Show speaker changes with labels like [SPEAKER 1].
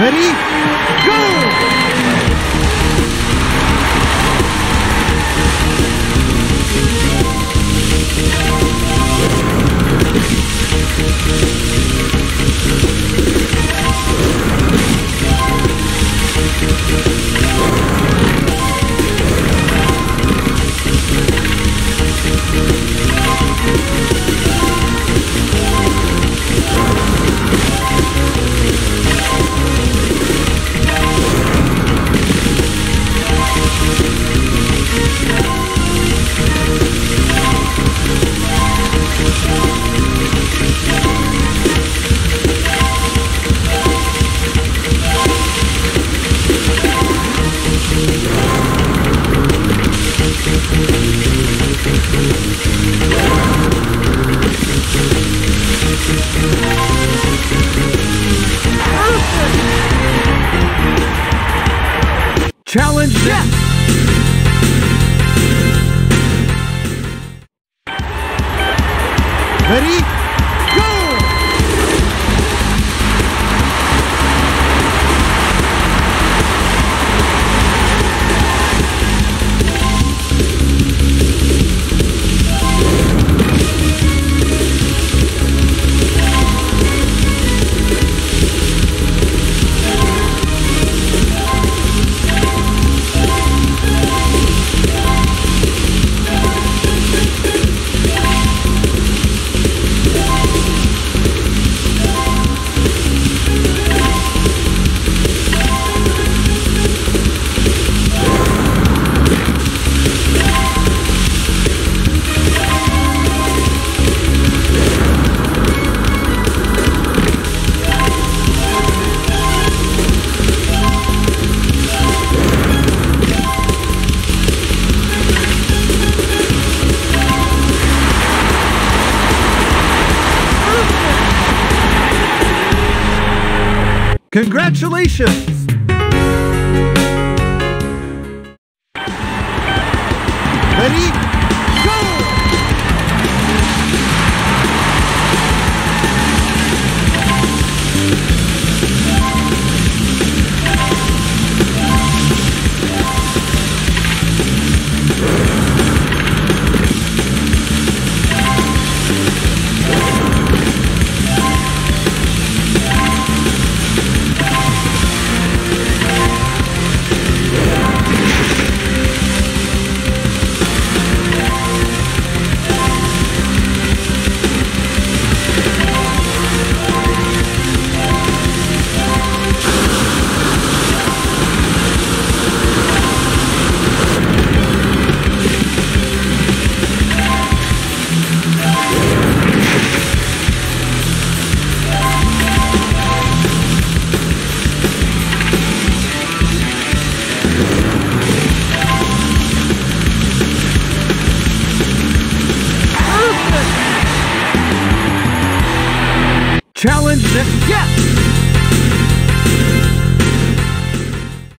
[SPEAKER 1] Ready? Challenge next! Ready? Congratulations! Ready? Challenge next. Yes!